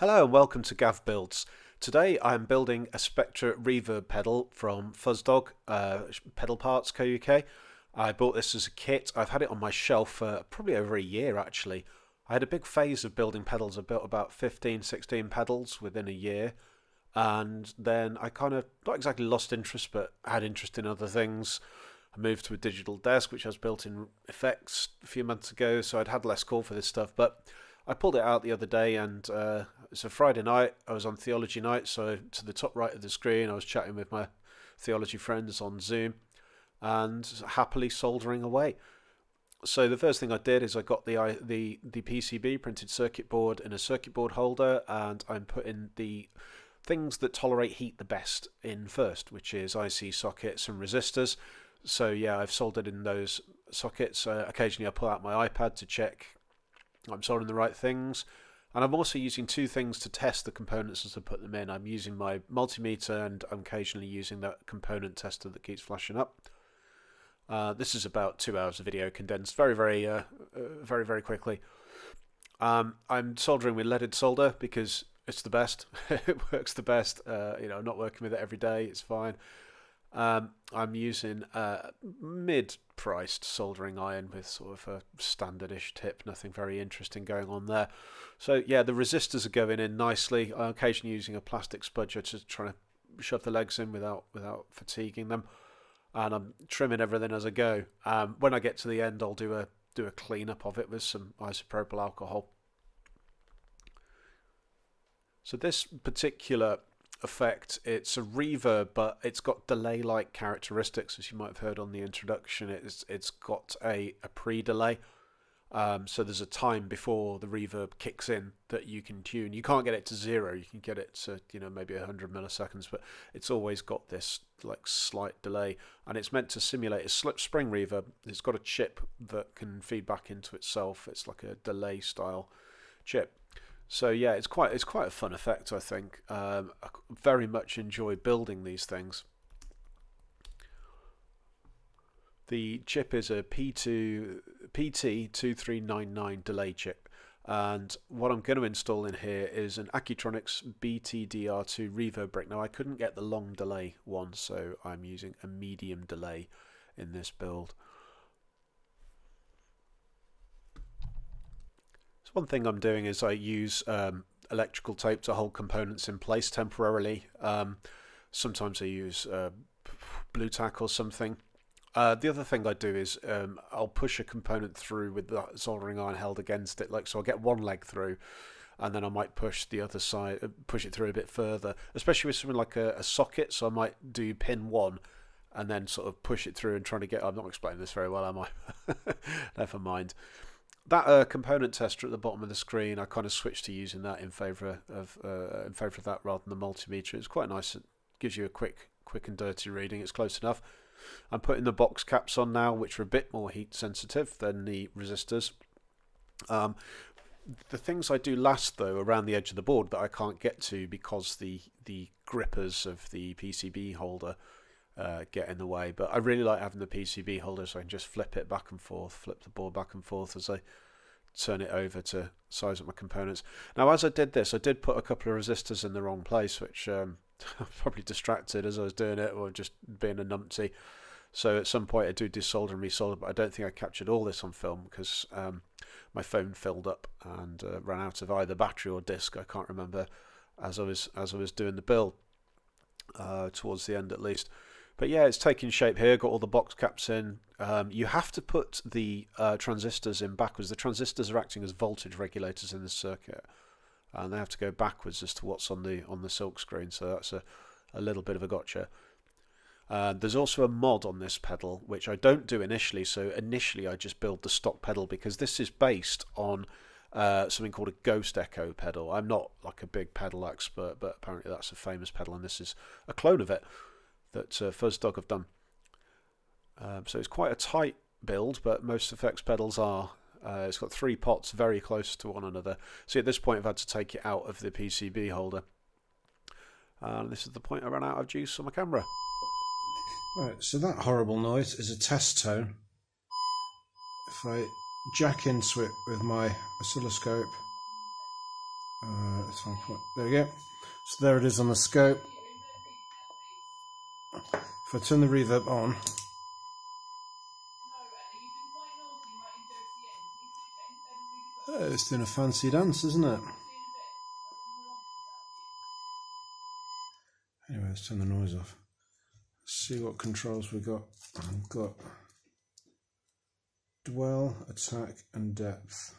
Hello and welcome to Gav Builds. Today I am building a Spectre reverb pedal from Fuzzdog uh, Pedal Parts Co UK. I bought this as a kit. I've had it on my shelf for probably over a year actually. I had a big phase of building pedals. I built about 15, 16 pedals within a year. And then I kind of, not exactly lost interest, but had interest in other things. I moved to a digital desk, which has built-in effects a few months ago, so I'd had less call for this stuff. But I pulled it out the other day, and uh, it's a Friday night. I was on theology night, so to the top right of the screen, I was chatting with my theology friends on Zoom, and happily soldering away. So the first thing I did is I got the the the PCB printed circuit board in a circuit board holder, and I'm putting the things that tolerate heat the best in first, which is IC sockets and resistors. So yeah, I've soldered in those sockets. Uh, occasionally I pull out my iPad to check I'm soldering the right things. And I'm also using two things to test the components as I put them in. I'm using my multimeter and I'm occasionally using that component tester that keeps flashing up. Uh, this is about two hours of video condensed very, very, uh, uh, very, very quickly. Um, I'm soldering with leaded solder because it's the best. it works the best. Uh, you know, I'm not working with it every day. It's fine. Um, I'm using a mid-priced soldering iron with sort of a standardish tip, nothing very interesting going on there. So yeah, the resistors are going in nicely. I'm occasionally using a plastic spudger to try to shove the legs in without without fatiguing them, and I'm trimming everything as I go. Um, when I get to the end, I'll do a do a cleanup of it with some isopropyl alcohol. So this particular effect. It's a reverb, but it's got delay-like characteristics, as you might have heard on the introduction. It's it's got a, a pre-delay, um, so there's a time before the reverb kicks in that you can tune. You can't get it to zero. You can get it to you know maybe 100 milliseconds, but it's always got this like slight delay, and it's meant to simulate a slip spring reverb. It's got a chip that can feed back into itself. It's like a delay style chip. So yeah, it's quite it's quite a fun effect. I think um, I very much enjoy building these things. The chip is a P2 PT2399 delay chip, and what I'm going to install in here is an Accutronics BTDR2 reverb brick. Now I couldn't get the long delay one, so I'm using a medium delay in this build. So one thing I'm doing is I use um, electrical tape to hold components in place temporarily. Um, sometimes I use uh, Blu Tack or something. Uh, the other thing I do is um, I'll push a component through with the soldering iron held against it, like so. I'll get one leg through, and then I might push the other side, uh, push it through a bit further. Especially with something like a, a socket, so I might do pin one, and then sort of push it through and trying to get. I'm not explaining this very well, am I? Never mind that uh, component tester at the bottom of the screen, I kind of switched to using that in favour of uh, in favour of that rather than the multimeter. It's quite nice. It gives you a quick, quick and dirty reading. It's close enough. I'm putting the box caps on now, which are a bit more heat sensitive than the resistors. Um, the things I do last though around the edge of the board that I can't get to because the the grippers of the PCB holder uh, get in the way. But I really like having the PCB holder so I can just flip it back and forth, flip the board back and forth as I turn it over to size up my components. Now as I did this, I did put a couple of resistors in the wrong place, which um, probably distracted as I was doing it or just being a numpty. So at some point I do desolder and resolder, but I don't think I captured all this on film because um, my phone filled up and uh, ran out of either battery or disk. I can't remember as I was as I was doing the build uh, towards the end at least. But yeah, it's taking shape here, got all the box caps in. Um, you have to put the uh, transistors in backwards. The transistors are acting as voltage regulators in the circuit. And they have to go backwards as to what's on the on the silk screen, so that's a, a little bit of a gotcha. Uh, there's also a mod on this pedal, which I don't do initially. So initially I just build the stock pedal because this is based on uh, something called a Ghost Echo pedal. I'm not like a big pedal expert, but apparently that's a famous pedal, and this is a clone of it that uh, Fuzzdog have done. Um, so it's quite a tight build, but most effects pedals are. Uh, it's got three pots very close to one another. See, at this point, I've had to take it out of the PCB holder. And this is the point I ran out of juice on my camera. Right, so that horrible noise is a test tone. If I jack into it with my oscilloscope, Uh. There we go. So there it is on the scope. If I turn the reverb on, it's doing a fancy dance, isn't it? Anyway, let's turn the noise off. Let's see what controls we've got. I've got dwell, attack, and depth.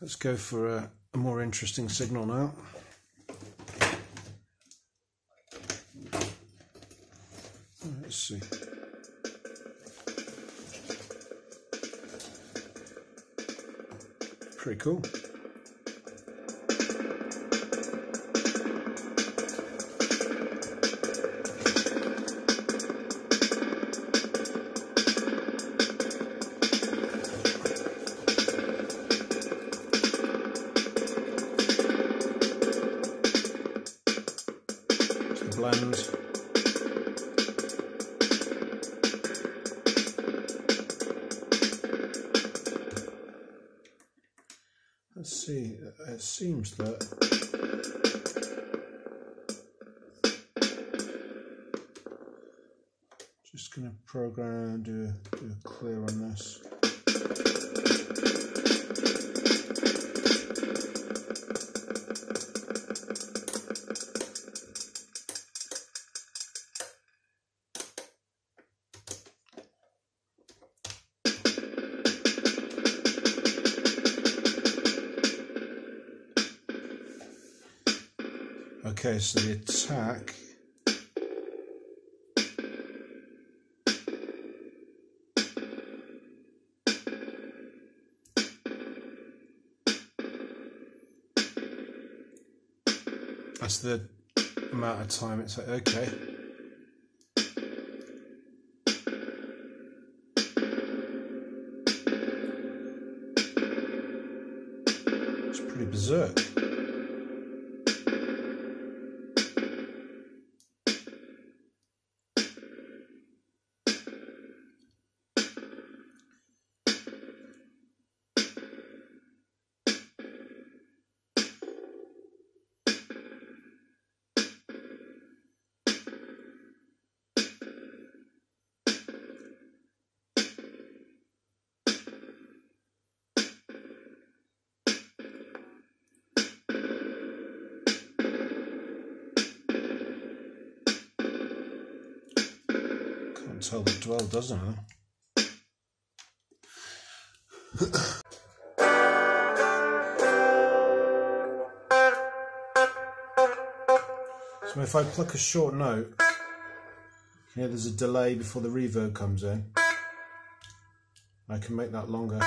Let's go for a, a more interesting signal now. Let's see. Pretty cool. It seems that just going to program do, do a clear on this. Okay, so the attack. That's the amount of time it's like, okay. It's pretty berserk. The dwell, doesn't it? so if I pluck a short note, here there's a delay before the reverb comes in. I can make that longer.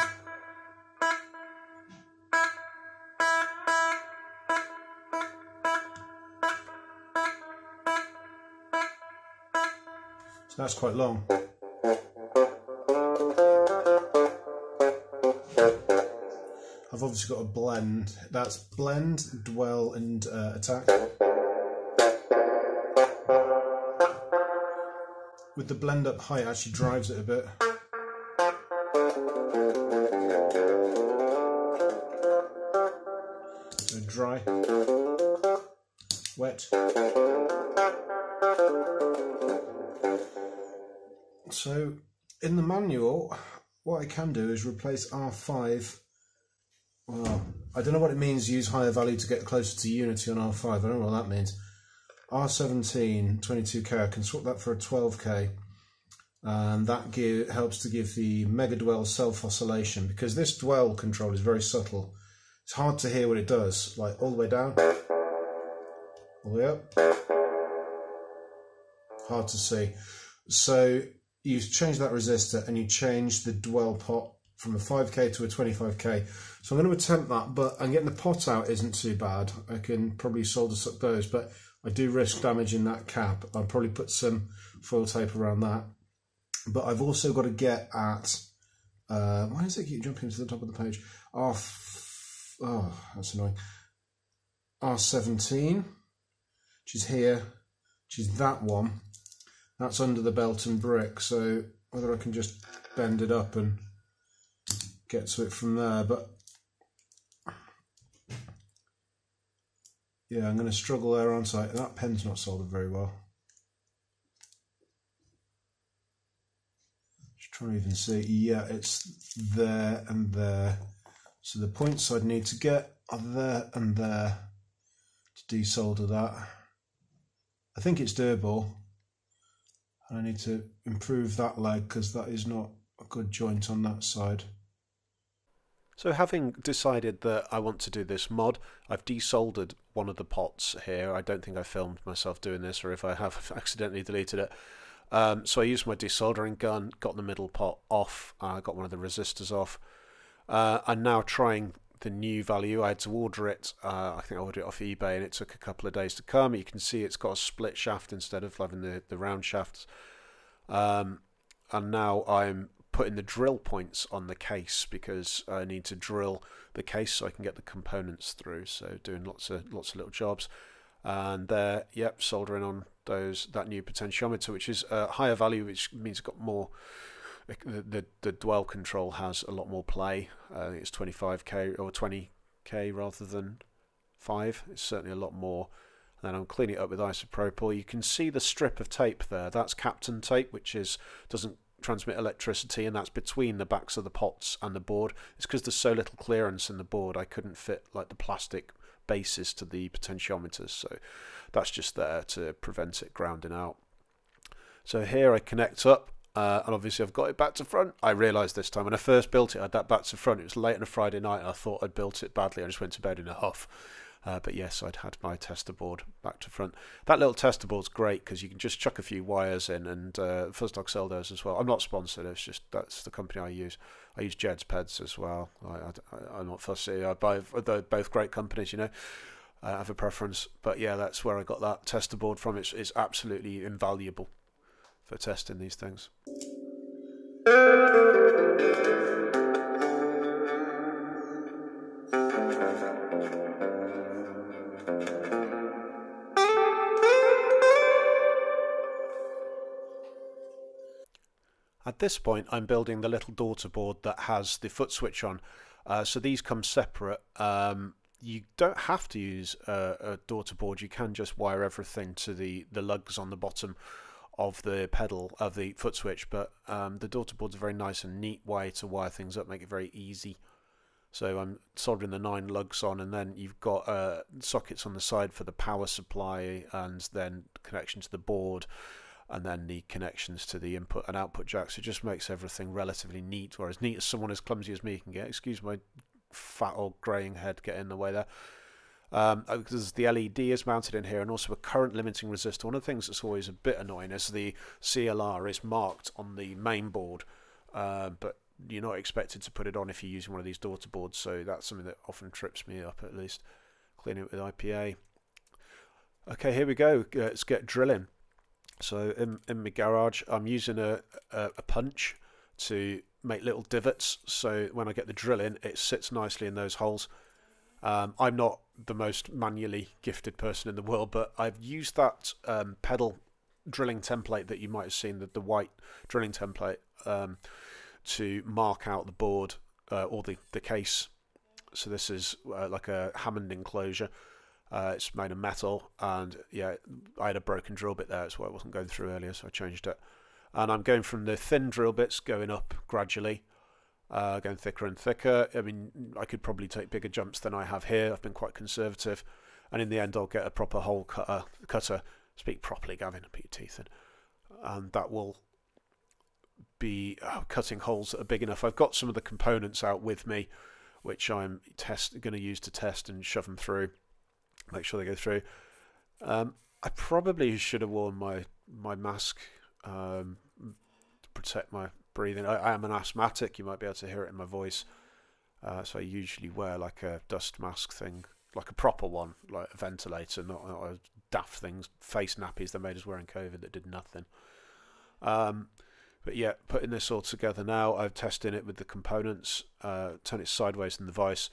That's quite long. I've obviously got a blend. That's blend, dwell, and uh, attack. With the blend up high, it actually drives it a bit. So dry, wet. Can do is replace R5. Well, I don't know what it means use higher value to get closer to Unity on R5. I don't know what that means. R17, 22K, I can swap that for a 12K. And that give, helps to give the Mega Dwell self oscillation because this dwell control is very subtle. It's hard to hear what it does, like all the way down, all the way up. Hard to see. So you change that resistor and you change the dwell pot from a 5k to a 25k. So I'm going to attempt that, but I'm getting the pot out isn't too bad. I can probably solder those, but I do risk damaging that cap. I'll probably put some foil tape around that. But I've also got to get at, uh, why does it keep jumping to the top of the page? R, oh, that's annoying. R17, which is here, which is that one that's under the Belton brick so whether I can just bend it up and get to it from there but Yeah, I'm going to struggle there, aren't I? That pen's not soldered very well. Just trying to even see. Yeah, it's there and there. So the points I'd need to get are there and there to desolder that. I think it's doable. I need to improve that leg because that is not a good joint on that side. So having decided that I want to do this mod, I've desoldered one of the pots here. I don't think I filmed myself doing this, or if I have, I've accidentally deleted it. Um, so I used my desoldering gun, got the middle pot off, uh, got one of the resistors off. Uh, I'm now trying the new value. I had to order it. Uh, I think I ordered it off eBay, and it took a couple of days to come. You can see it's got a split shaft instead of having the the round shafts. Um, and now I'm putting the drill points on the case because I need to drill the case so I can get the components through. So doing lots of lots of little jobs, and there, yep, soldering on those that new potentiometer, which is a higher value, which means it's got more the, the, the dwell control has a lot more play. Uh, it's 25k or 20k rather than 5. It's certainly a lot more. then I'm cleaning it up with isopropyl. You can see the strip of tape there. That's Kapton tape, which is doesn't transmit electricity, and that's between the backs of the pots and the board. It's because there's so little clearance in the board, I couldn't fit like the plastic bases to the potentiometers, so that's just there to prevent it grounding out. So here I connect up uh, and obviously I've got it back to front. I realised this time when I first built it, I had that back to front. It was late on a Friday night. I thought I'd built it badly. I just went to bed in a huff. Uh, but yes, I'd had my tester board back to front. That little tester board's great because you can just chuck a few wires in, and uh, Fuzzdogs sell those as well. I'm not sponsored; it's just that's the company I use. I use Jed's Peds as well. I, am not fussy. I buy they're both great companies, you know. I have a preference, but yeah, that's where I got that tester board from. It's, it's absolutely invaluable for testing these things. At this point I'm building the little daughter board that has the foot switch on. Uh, so these come separate. Um, you don't have to use a, a daughter board, you can just wire everything to the, the lugs on the bottom of the pedal of the foot switch, but um, the daughter board's a very nice and neat way to wire things up, make it very easy. So I'm soldering the nine lugs on, and then you've got uh, sockets on the side for the power supply, and then connection to the board, and then the connections to the input and output jacks. It just makes everything relatively neat, or as neat as someone as clumsy as me can get. Excuse my fat old greying head getting in the way there. Um, because the LED is mounted in here and also a current limiting resistor. One of the things that's always a bit annoying is the CLR is marked on the main board, uh, but you're not expected to put it on if you're using one of these daughter boards, so that's something that often trips me up at least. Clean it with IPA. Okay, here we go. Uh, let's get drilling. So in, in my garage, I'm using a, a, a punch to make little divots, so when I get the drill in, it sits nicely in those holes. Um, I'm not the most manually gifted person in the world, but I've used that um, pedal drilling template that you might have seen, the, the white drilling template, um, to mark out the board uh, or the, the case. So this is uh, like a Hammond enclosure. Uh, it's made of metal, and yeah, I had a broken drill bit there, that's why it wasn't going through earlier, so I changed it. And I'm going from the thin drill bits going up gradually uh, going thicker and thicker. I mean, I could probably take bigger jumps than I have here. I've been quite conservative, and in the end, I'll get a proper hole cutter. cutter speak properly, Gavin, put your teeth in, and that will be uh, cutting holes that are big enough. I've got some of the components out with me, which I'm test going to use to test and shove them through, make sure they go through. Um, I probably should have worn my my mask um, to protect my breathing. I, I, am an asthmatic. You might be able to hear it in my voice. Uh, so I usually wear like a dust mask thing, like a proper one, like a ventilator, not, not a daft things, face nappies they made us wear in COVID that did nothing. Um, but yeah, putting this all together now, I'm testing it with the components, uh, turn it sideways in the vise.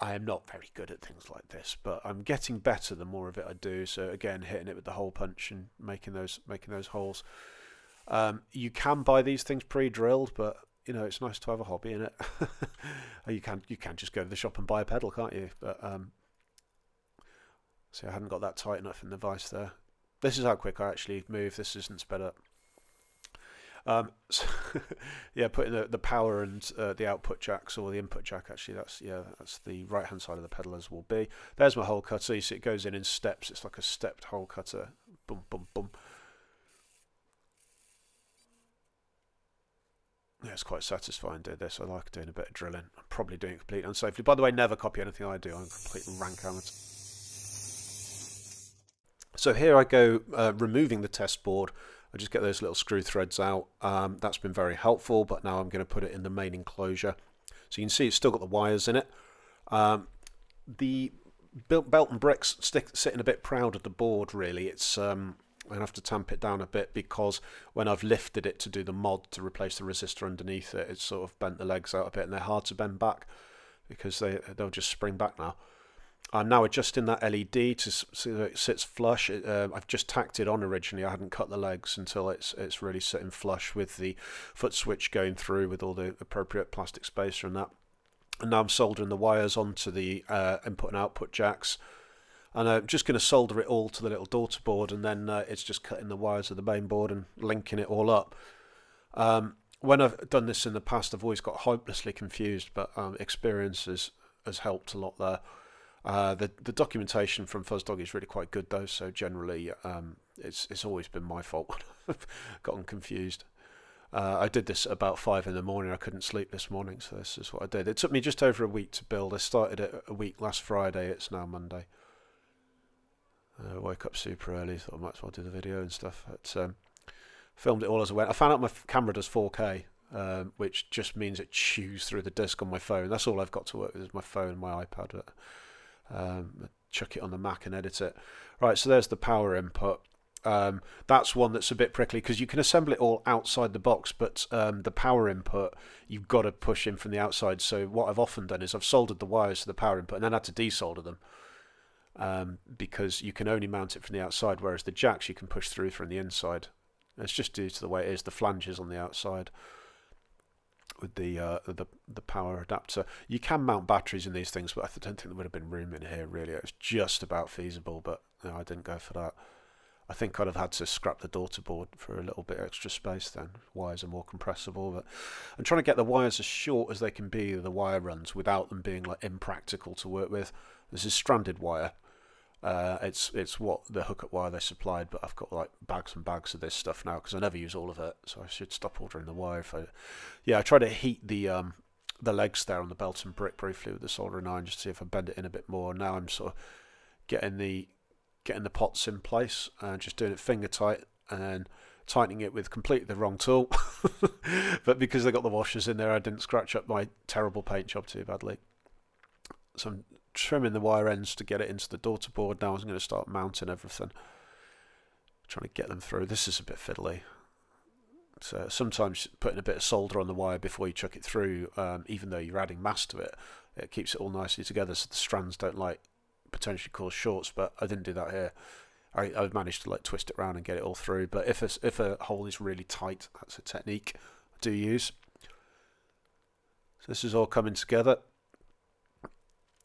I am not very good at things like this, but I'm getting better the more of it I do. So again, hitting it with the hole punch and making those making those holes. Um, you can buy these things pre-drilled, but you know it's nice to have a hobby in it. you can you can just go to the shop and buy a pedal, can't you? But um, See, I hadn't got that tight enough in the vise there. This is how quick I actually move. This isn't sped up. Um, so yeah, putting the, the power and uh, the output jacks or the input jack actually that's yeah that's the right hand side of the pedal as will be. There's my hole cutter. You see it goes in in steps. It's like a stepped hole cutter. Boom, boom, boom. Yeah, it's quite satisfying doing this. I like doing a bit of drilling. I'm probably doing it completely unsafely. By the way, never copy anything I do. I'm complete rank amateur. So here I go uh, removing the test board I just get those little screw threads out. Um, that's been very helpful, but now I'm going to put it in the main enclosure. So you can see it's still got the wires in it. Um, the Belton brick's stick, sitting a bit proud of the board really. It's um, To have to tamp it down a bit because when I've lifted it to do the mod to replace the resistor underneath it, it's sort of bent the legs out a bit and they're hard to bend back because they, they'll just spring back now. I'm now adjusting that LED to so that it sits flush. Uh, I've just tacked it on originally. I hadn't cut the legs until it's it's really sitting flush with the foot switch going through with all the appropriate plastic spacer and that. And now I'm soldering the wires onto the uh, input and output jacks. And I'm just going to solder it all to the little daughter board and then uh, it's just cutting the wires of the main board and linking it all up. Um, when I've done this in the past, I've always got hopelessly confused, but um, experience has, has helped a lot there. Uh, the the documentation from FuzzDog is really quite good though, so generally um, it's it's always been my fault when I've gotten confused. Uh, I did this about five in the morning. I couldn't sleep this morning, so this is what I did. It took me just over a week to build. I started it a week last Friday. It's now Monday. Uh, woke up super early, thought I might as well do the video and stuff. But, um, filmed it all as I went. I found out my camera does 4K, um, which just means it chews through the disc on my phone. That's all I've got to work with is my phone, and my iPad. But, um, chuck it on the Mac and edit it. Right, so there's the power input. Um, that's one that's a bit prickly because you can assemble it all outside the box, but um, the power input you've got to push in from the outside. So what I've often done is I've soldered the wires to the power input and then had to desolder them um, because you can only mount it from the outside, whereas the jacks you can push through from the inside. It's just due to the way it is. The flanges on the outside with the uh, the the power adapter. You can mount batteries in these things, but I don't think there would have been room in here. Really, it was just about feasible, but no, I didn't go for that. I think I'd have had to scrap the daughter board for a little bit extra space then. Wires are more compressible, but I'm trying to get the wires as short as they can be, the wire runs, without them being like impractical to work with. This is stranded wire, uh, it's it's what the hookup wire they supplied, but I've got like bags and bags of this stuff now because I never use all of it, so I should stop ordering the wire. If I, yeah, I try to heat the um, the legs there on the Belton brick briefly with the soldering iron just to see if I bend it in a bit more. Now I'm sort of getting the getting the pots in place and just doing it finger tight and tightening it with completely the wrong tool. but because they got the washers in there, I didn't scratch up my terrible paint job too badly. So I'm trimming the wire ends to get it into the daughter board. Now I'm going to start mounting everything. Trying to get them through. This is a bit fiddly. So sometimes putting a bit of solder on the wire before you chuck it through, um, even though you're adding mass to it, it keeps it all nicely together so the strands don't like potentially cause shorts. But I didn't do that here. I, I managed to like twist it around and get it all through. But if a, if a hole is really tight, that's a technique I do use. So this is all coming together.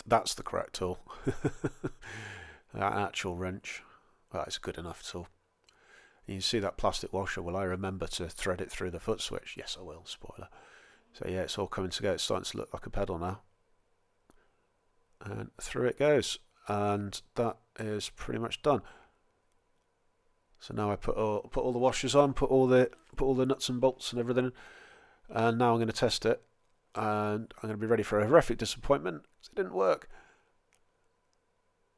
That's the correct tool. that actual wrench. That's a good enough tool. You see that plastic washer. Will I remember to thread it through the foot switch? Yes, I will. Spoiler. So yeah, it's all coming together. It's starting to look like a pedal now. And through it goes. And that is pretty much done. So now I put all, put all the washers on, put all the put all the nuts and bolts and everything, and now I'm going to test it and I'm going to be ready for a horrific disappointment. It didn't work.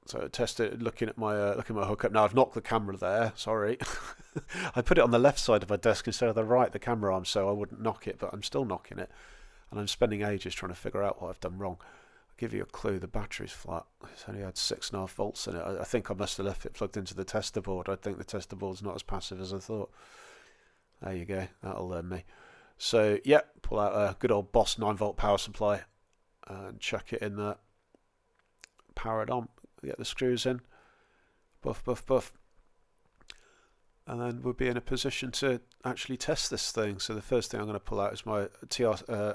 So I tested looking at my uh, looking at my hookup. Now I've knocked the camera there. Sorry, I put it on the left side of my desk instead of the right, the camera arm, so I wouldn't knock it. But I'm still knocking it, and I'm spending ages trying to figure out what I've done wrong. I'll give you a clue. The battery's flat. It's only had six and a half volts in it. I, I think I must have left it plugged into the tester board. I think the tester board's not as passive as I thought. There you go. That'll learn me. So, yeah, pull out a good old Boss 9 volt power supply and chuck it in there. Power it on, get the screws in, buff, buff, buff. And then we'll be in a position to actually test this thing. So the first thing I'm going to pull out is my TR, uh,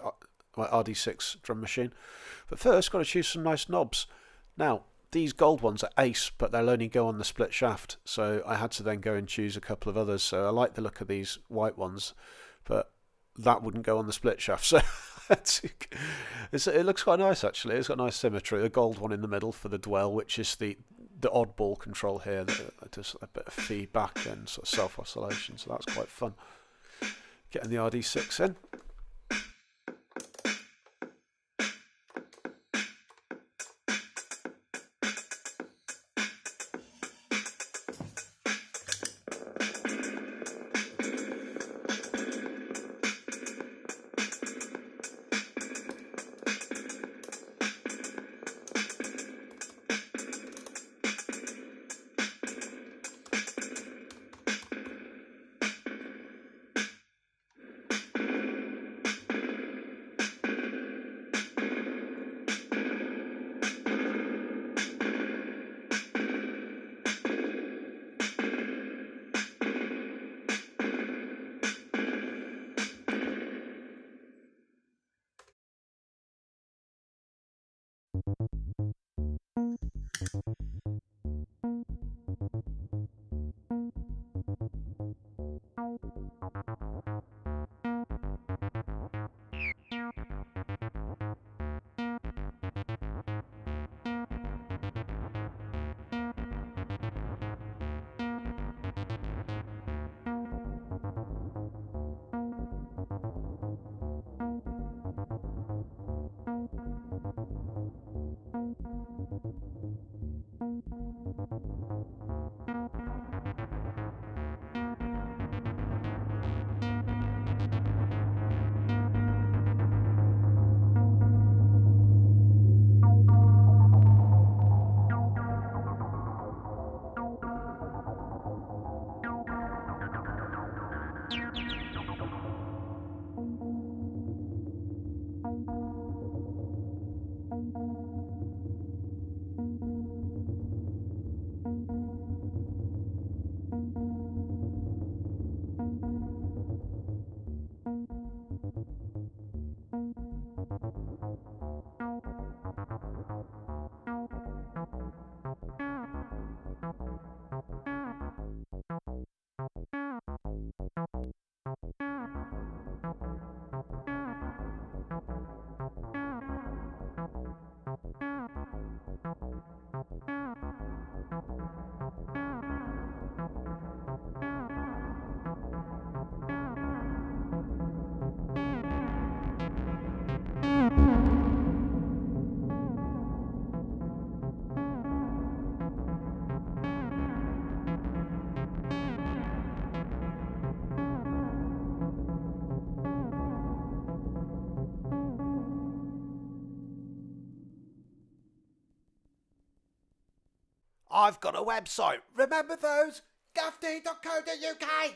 my RD6 drum machine. But first, got to choose some nice knobs. Now, these gold ones are ace, but they'll only go on the split shaft. So I had to then go and choose a couple of others. So I like the look of these white ones, but that wouldn't go on the split shaft. So it looks quite nice actually. It's got nice symmetry. The gold one in the middle for the dwell, which is the the oddball control here that uh, does a bit of feedback and sort of self oscillation. So that's quite fun. Getting the RD6 in. I've got a website. Remember those? gavd.co.uk